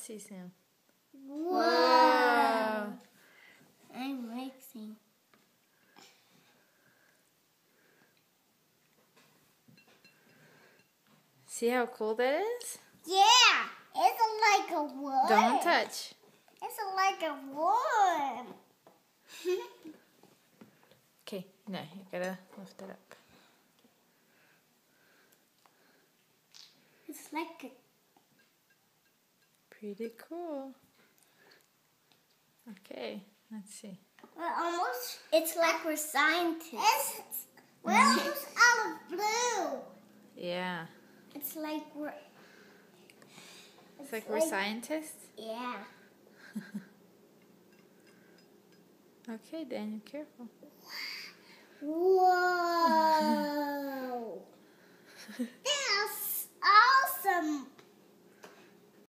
see, Sam. Whoa. I'm mixing. See how cool that is? Yeah, it's like a worm. Don't touch. It's like a worm. Okay, no, you gotta lift it up. it's like a Pretty cool. Okay, let's see. We're almost. It's like we're scientists. It's, we're almost out of blue. Yeah, It's like we're. it's like we're scientists. Yeah. Okay, Daniel, careful. Whoa.